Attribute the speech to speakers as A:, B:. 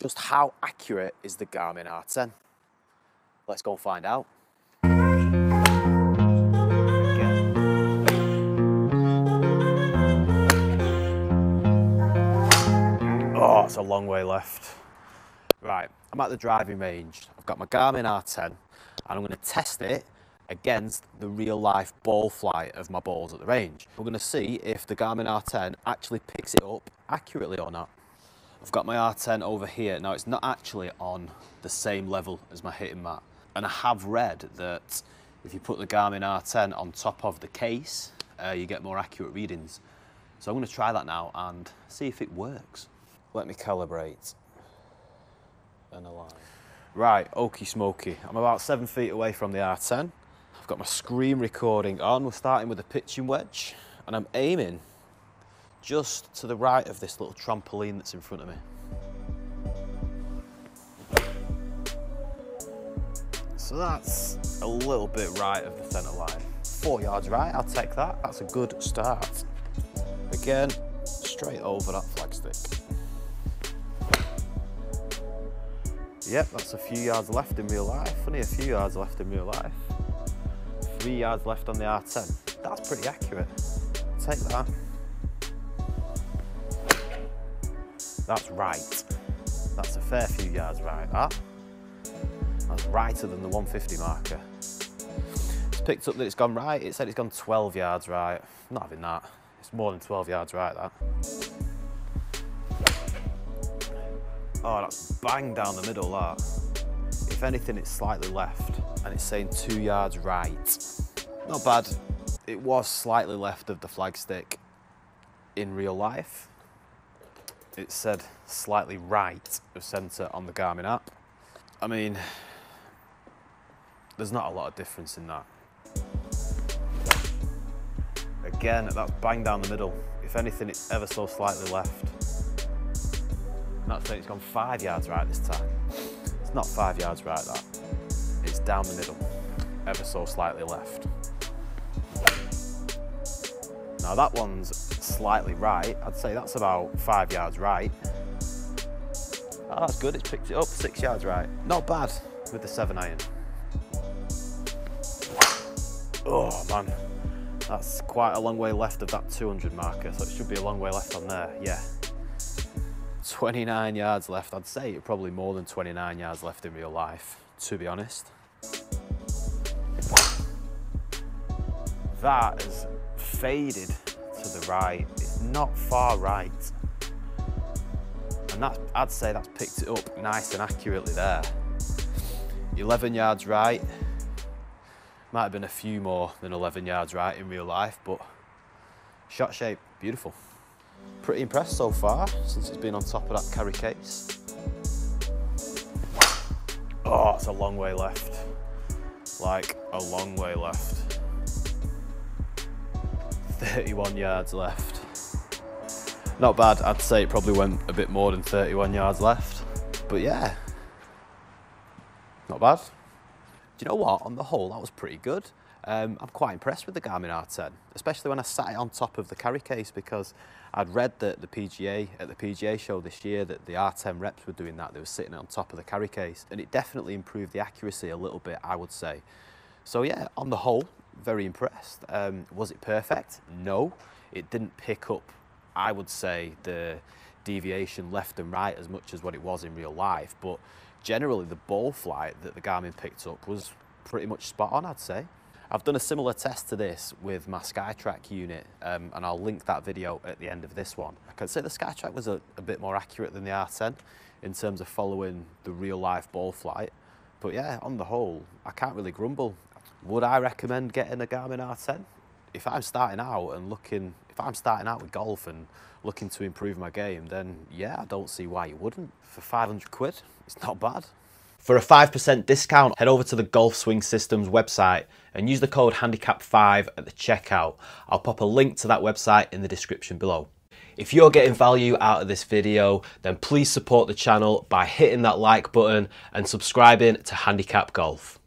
A: Just how accurate is the Garmin R10? Let's go and find out. Oh, it's a long way left. Right, I'm at the driving range. I've got my Garmin R10 and I'm going to test it against the real life ball flight of my balls at the range. We're going to see if the Garmin R10 actually picks it up accurately or not. I've got my R10 over here. Now it's not actually on the same level as my hitting mat. And I have read that if you put the Garmin R10 on top of the case, uh, you get more accurate readings. So I'm going to try that now and see if it works. Let me calibrate and align. Right, okie smoky. I'm about seven feet away from the R10. I've got my screen recording on. We're starting with a pitching wedge and I'm aiming just to the right of this little trampoline that's in front of me. So that's a little bit right of the centre line. Four yards right, I'll take that. That's a good start. Again, straight over that flagstick. Yep, that's a few yards left in real life. Only a few yards left in real life. Three yards left on the R10. That's pretty accurate. Take that. That's right. That's a fair few yards right, that. That's righter than the 150 marker. It's picked up that it's gone right. It said it's gone 12 yards right. not having that. It's more than 12 yards right, that. Oh, that's bang down the middle, that. If anything, it's slightly left, and it's saying two yards right. Not bad. It was slightly left of the flagstick in real life. It said slightly right of centre on the Garmin app. I mean, there's not a lot of difference in that. Again, that's bang down the middle. If anything, it's ever so slightly left. That's saying it's gone five yards right this time. It's not five yards right, that. It's down the middle, ever so slightly left. Now that one's slightly right. I'd say that's about five yards right. Oh, that's good, it's picked it up six yards right. Not bad with the seven iron. Oh man, that's quite a long way left of that 200 marker, so it should be a long way left on there, yeah. 29 yards left, I'd say probably more than 29 yards left in real life, to be honest. That has faded to the right, it's not far right. And that, I'd say that's picked it up nice and accurately there. 11 yards right, might have been a few more than 11 yards right in real life, but shot shape, beautiful. Pretty impressed so far since it's been on top of that carry case. Oh, it's a long way left. Like a long way left. 31 yards left. Not bad, I'd say it probably went a bit more than 31 yards left. But yeah, not bad. Do you know what? On the whole, that was pretty good. Um, I'm quite impressed with the Garmin R10, especially when I sat it on top of the carry case because I'd read that the PGA, at the PGA show this year, that the R10 reps were doing that. They were sitting on top of the carry case and it definitely improved the accuracy a little bit, I would say. So yeah, on the whole, very impressed. Um, was it perfect? No, it didn't pick up, I would say, the deviation left and right as much as what it was in real life, but generally the ball flight that the Garmin picked up was pretty much spot on, I'd say. I've done a similar test to this with my SkyTrak unit um, and I'll link that video at the end of this one. I can say the SkyTrak was a, a bit more accurate than the R10 in terms of following the real life ball flight. But yeah, on the whole, I can't really grumble. Would I recommend getting a Garmin R10? If I'm starting out and looking, if I'm starting out with golf and looking to improve my game, then yeah, I don't see why you wouldn't. For 500 quid, it's not bad. For a 5% discount, head over to the Golf Swing Systems website and use the code handicap5 at the checkout. I'll pop a link to that website in the description below. If you're getting value out of this video, then please support the channel by hitting that like button and subscribing to Handicap Golf.